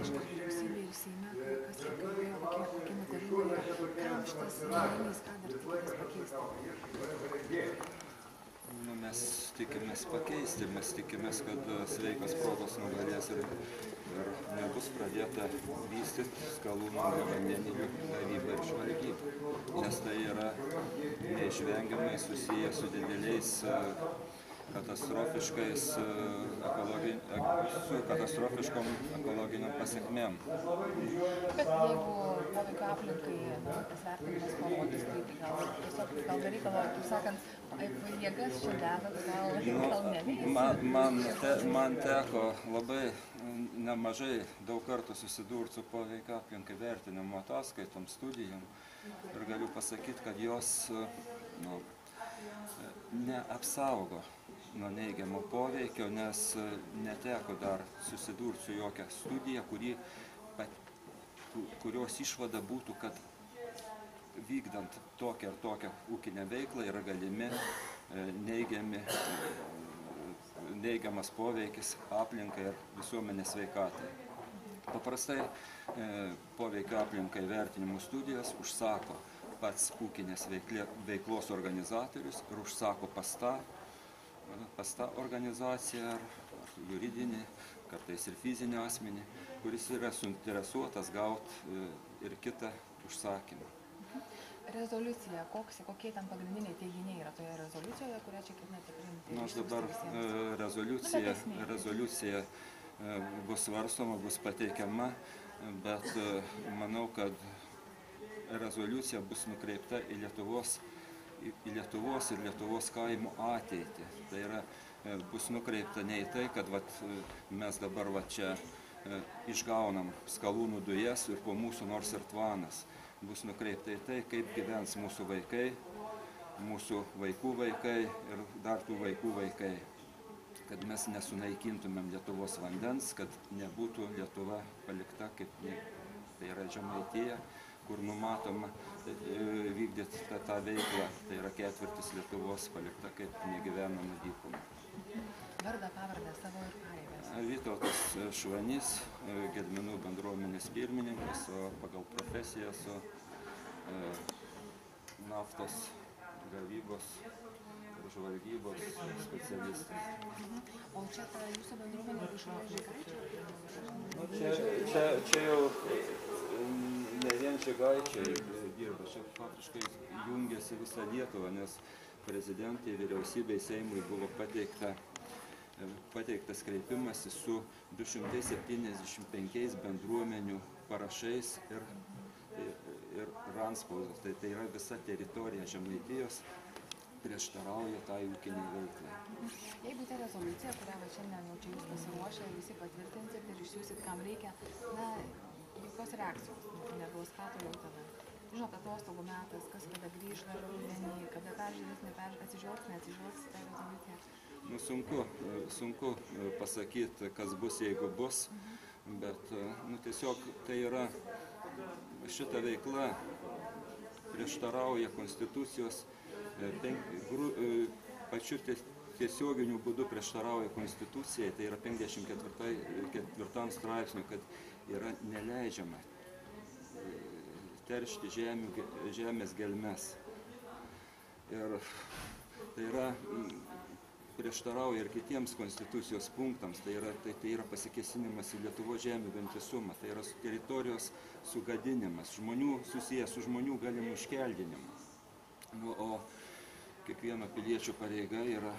aišku, vyriausybė ir Seime kol kas reikalauja, kokia, kokia nutarimo yra karštas turinys, ką dar tikitės pakeisti. Nu, mes tikimės pakeisti, mes tikimės, kad e, sveikas protas nugalės ir, ir nebus pradėta vystyti skalūno vandeninių gavybą ir žvalgybą, nes tai yra neišvengiamai susiję su dideliais uh, katastrofiškais e, ekologi, ek- su katastrofiškom ekologiniam pasiekmėm. Bet jeigu poveikio aplinkai tas vertinimas parodys, tai tai gal tiesiog gal reikalo, kaip sakant, jėgas čia dedat, gal, gal Nu, neveiks. man, man, te, man teko labai nemažai daug kartų susidurti su poveikio aplinkai vertinimo ataskaitom, studijom ir galiu pasakyti, kad jos nu, neapsaugo nuo neigiamo poveikio, nes e, neteko dar susidurti su jokia studija, kuri, kurios išvada būtų, kad vykdant tokią ar tokią ūkinę veiklą yra galimi e, neigiami, e, neigiamas poveikis aplinkai ir visuomenės sveikatai. Paprastai poveikio aplinkai vertinimų studijas užsako pats ūkinės veiklė, veiklos organizatorius ir užsako pas tą, pas tą organizaciją ar, ar juridinį, kartais ir fizinį asmenį, kuris yra suinteresuotas gauti ir kitą užsakymą. Rezoliucija, koks, kokie ten pagrindiniai teiginiai yra toje rezoliucijoje, kurią čia ketinate priimti? Na, aš dabar e, rezoliucija, Nu, esmė. rezoliucija e, bus svarstoma, bus pateikiama, bet e, manau, kad rezoliucija bus nukreipta į Lietuvos, į Lietuvos ir Lietuvos kaimo ateitį. Tai yra, e, bus nukreipta ne į tai, kad vat, e, mes dabar vat, čia e, išgaunam skalūnų dujas ir po mūsų nors ir tvanas. Bus nukreipta į tai, kaip gyvens mūsų vaikai, mūsų vaikų vaikai ir dar tų vaikų vaikai. Kad mes nesunaikintumėm Lietuvos vandens, kad nebūtų Lietuva palikta kaip tai yra žemaitėje, kur numatoma e, vykdyti tą, tą veiklą. Tai yra ketvirtis Lietuvos palikta kaip negyvenama dykuma. Vardą, pavardę savo ir pareigas. Vytautas Švanys, e, Gedminų bendruomenės pirmininkas, o pagal profesiją su e, naftos gavybos žvalgybos specialistas. O čia ta jūsų bendruomenė iš Žygaičio? Nu, čia, čia, čia jau vien žygaičiai dirba, čia faktiškai jungiasi visą Lietuvą, nes prezidentai, vyriausybei, Seimui buvo pateikta, e, pateiktas kreipimasis su 275 bendruomenių parašais ir, ir, ir ranspaudas. Tai, tai yra visa teritorija Žemaitijos prieštarauja tai ūkiniai veiklai. Jeigu ta rezoliucija, kurią šiandien jau čia jūs pasiruošę, visi patvirtinsit ir išsiųsit, kam reikia, na, jokios reakcijos nebus, ką toliau tada. Žinot, atostogų metas, kas kada grįž dar rudenį, kada peržiūrės, neperžiūrės, atsižvelgs, neatsižvelgs į tą rezoliuciją. Nu, sunku, sunku e, pasakyti, kas bus, jeigu bus, bet e, nu, tiesiog tai yra šita veikla prieštarauja konstitucijos, e, penk, gru, pačiu tiesioginiu būdu prieštarauja konstitucijai, tai yra 54 straipsniu, kad yra neleidžiama e, teršti žemių, žemės gelmes. Ir tai yra mm, prieštarauja ir kitiems konstitucijos punktams, tai yra, tai, tai yra pasikesinimas į Lietuvo žemė vientisumą, tai yra teritorijos sugadinimas, žmonių susijęs su žmonių galimų iškeldinimu. Nu, o kiekvieno piliečio pareiga yra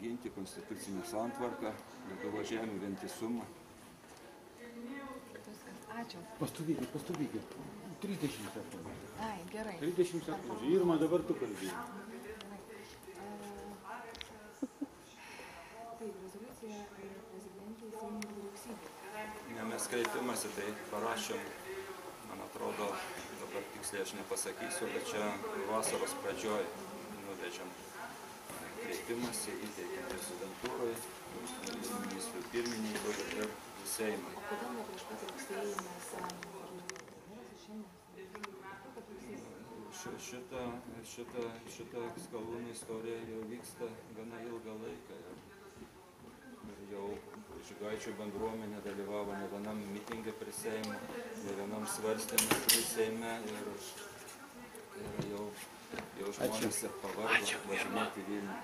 ginti konstitucinę santvarką, Lietuvo žemė vientisumą. Ačiū. Pastovykit, pastovykit. 30 sekundžių. Ai, gerai. 30 sekundžių. Irma, dabar tu kalbėjai. Taip, rezoliucija prezidentė, Seimui vyriausybė. Ne, mes kreipimąsi, tai parašėm, man atrodo, dabar tiksliai aš nepasakysiu, bet čia vasaros pradžioj nuvežėm kreipimąsi, įteikėm prezidentūrai, ministrui pirmininkui ir Seimui. Kodėl ne prieš pat rugsėjį, nes šiandien. Kad rugsėjį. Ši- Šita, šita, šita skalūnų istorija jau vyksta gana ilgą laiką. Ir, jau žygaičių bendruomenė dalyvavo ne vienam mitingė prie Seimo, ne vienam svarstymė prie Seime. Ir ir jau, jau žmonės pavargo važinėti Vilnių.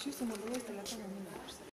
Aš šiandien manęs skaitovas, kuris klausė.